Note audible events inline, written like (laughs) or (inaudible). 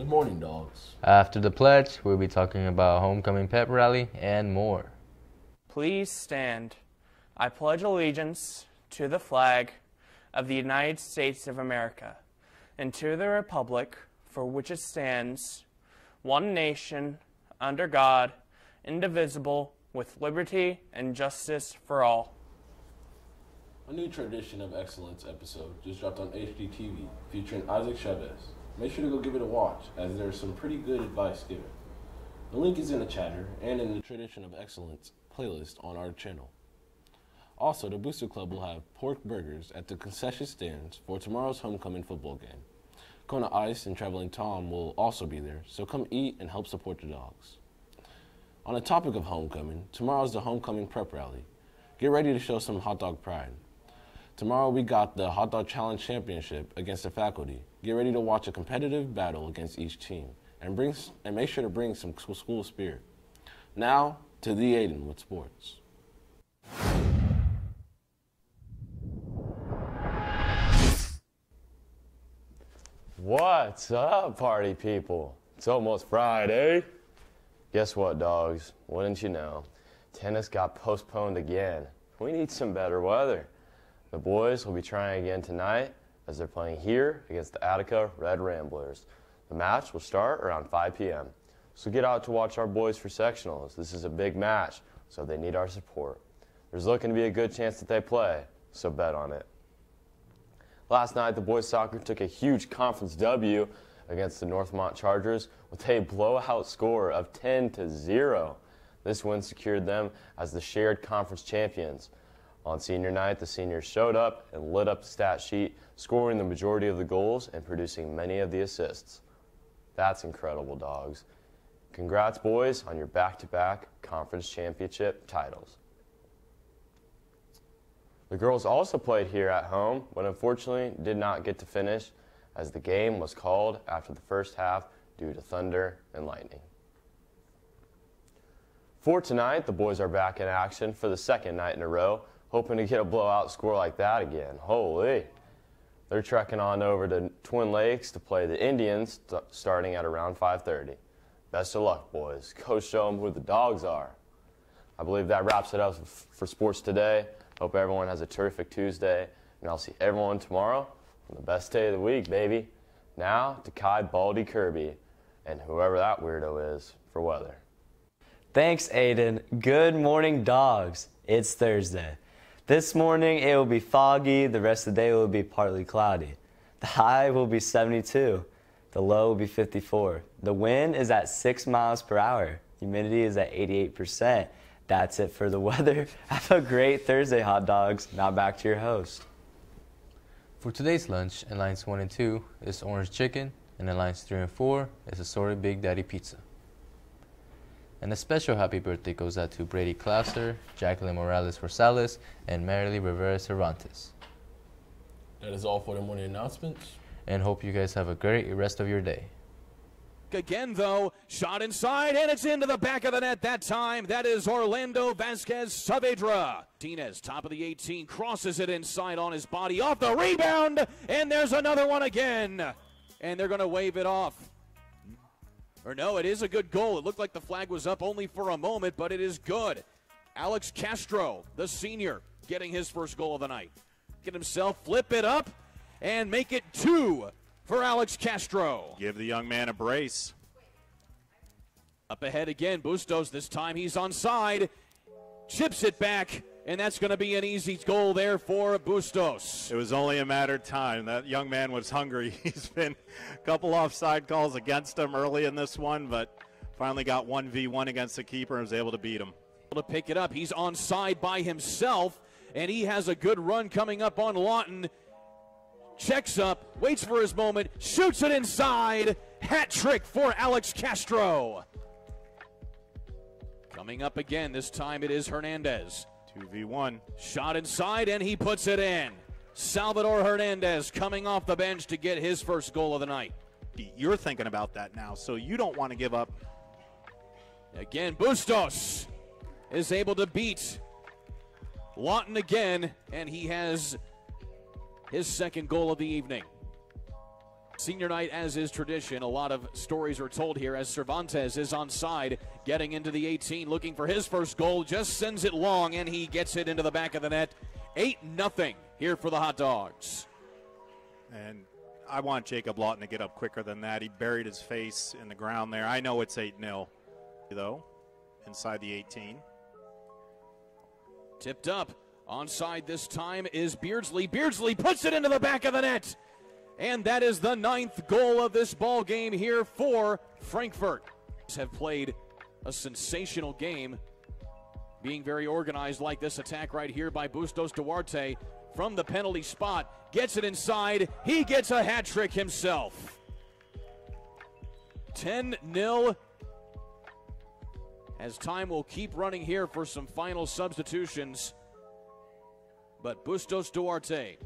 Good morning, dogs. After the pledge, we'll be talking about homecoming pep rally and more. Please stand. I pledge allegiance to the flag of the United States of America and to the republic for which it stands, one nation, under God, indivisible, with liberty and justice for all. A new tradition of excellence episode just dropped on HDTV featuring Isaac Chavez. Make sure to go give it a watch as there's some pretty good advice given. The link is in the chatter and in the Tradition of Excellence playlist on our channel. Also, the Booster Club will have pork burgers at the concession stands for tomorrow's homecoming football game. Kona Ice and Traveling Tom will also be there, so come eat and help support the dogs. On the topic of homecoming, tomorrow's the homecoming prep rally. Get ready to show some hot dog pride. Tomorrow we got the Hot Dog Challenge Championship against the faculty. Get ready to watch a competitive battle against each team and bring and make sure to bring some school spirit. Now to the Aiden with sports. What's up, party people? It's almost Friday. Guess what, dogs? Wouldn't you know? Tennis got postponed again. We need some better weather. The boys will be trying again tonight as they're playing here against the Attica Red Ramblers. The match will start around 5 p.m. So get out to watch our boys for sectionals. This is a big match, so they need our support. There's looking to be a good chance that they play, so bet on it. Last night, the boys soccer took a huge conference W against the Northmont Chargers with a blowout score of 10 to 0. This win secured them as the shared conference champions. On senior night, the seniors showed up and lit up the stat sheet, scoring the majority of the goals and producing many of the assists. That's incredible, dogs. Congrats, boys, on your back to back conference championship titles. The girls also played here at home, but unfortunately did not get to finish as the game was called after the first half due to thunder and lightning. For tonight, the boys are back in action for the second night in a row hoping to get a blowout score like that again. Holy. They're trekking on over to Twin Lakes to play the Indians starting at around 5:30. Best of luck, boys. Go show them who the dogs are. I believe that wraps it up for sports today. Hope everyone has a terrific Tuesday, and I'll see everyone tomorrow on the best day of the week, baby. Now to Kai Baldy Kirby and whoever that weirdo is for weather. Thanks, Aiden. Good morning, dogs. It's Thursday. This morning it will be foggy, the rest of the day will be partly cloudy. The high will be 72, the low will be 54. The wind is at 6 miles per hour, humidity is at 88%. That's it for the (laughs) weather. Have a great Thursday, hot dogs. Now back to your host. For today's lunch, in lines 1 and 2 is orange chicken, and in lines 3 and 4 is assorted Big Daddy pizza. And a special happy birthday goes out to Brady Clouser, Jacqueline Morales Rosales, and Marilee Rivera Cervantes. That is all for the morning announcements. And hope you guys have a great rest of your day. Again, though, shot inside, and it's into the back of the net that time. That is Orlando Vasquez Saavedra. Martinez, top of the 18, crosses it inside on his body, off the rebound, and there's another one again. And they're going to wave it off. Or no, it is a good goal. It looked like the flag was up only for a moment, but it is good. Alex Castro, the senior, getting his first goal of the night. Get himself flip it up and make it two for Alex Castro. Give the young man a brace. Up ahead again, Bustos. This time he's on side. Chips it back and that's going to be an easy goal there for Bustos. It was only a matter of time. That young man was hungry. (laughs) He's been a couple offside calls against him early in this one, but finally got 1v1 against the keeper and was able to beat him. To pick it up, he's on side by himself, and he has a good run coming up on Lawton. Checks up, waits for his moment, shoots it inside. Hat trick for Alex Castro. Coming up again, this time it is Hernandez. 2v1. Shot inside, and he puts it in. Salvador Hernandez coming off the bench to get his first goal of the night. You're thinking about that now, so you don't want to give up. Again, Bustos is able to beat Lawton again, and he has his second goal of the evening. Senior night, as is tradition, a lot of stories are told here as Cervantes is on side, getting into the 18, looking for his first goal, just sends it long, and he gets it into the back of the net. 8 nothing here for the Hot Dogs. And I want Jacob Lawton to get up quicker than that. He buried his face in the ground there. I know it's 8 0, though, inside the 18. Tipped up. Onside this time is Beardsley. Beardsley puts it into the back of the net. And that is the ninth goal of this ball game here for Frankfort. Have played a sensational game, being very organized like this attack right here by Bustos Duarte from the penalty spot. Gets it inside. He gets a hat trick himself. 10 0 as time will keep running here for some final substitutions. But Bustos Duarte